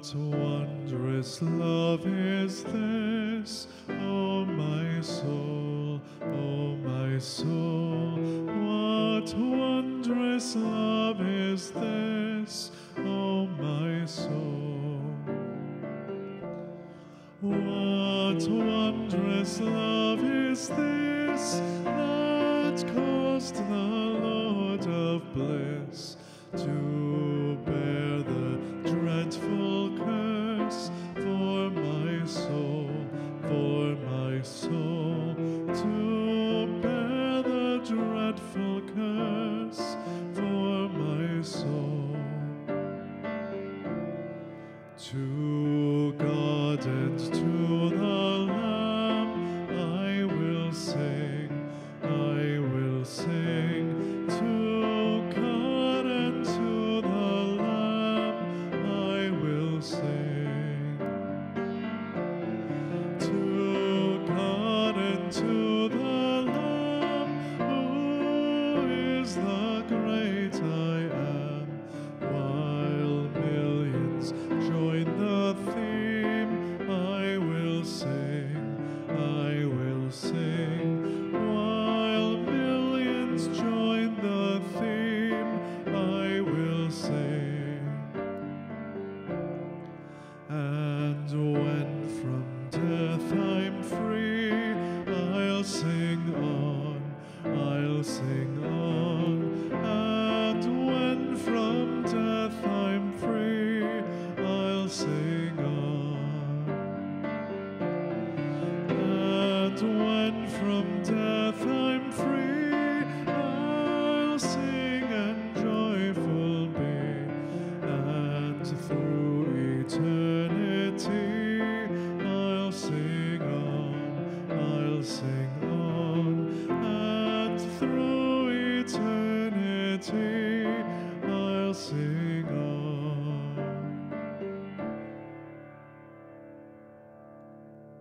What wondrous love is this, O my soul, O my soul? What wondrous love is this, O my soul? What wondrous love is this that caused the Lord of bliss to dreadful curse for my soul? To God and to the on, I'll sing on.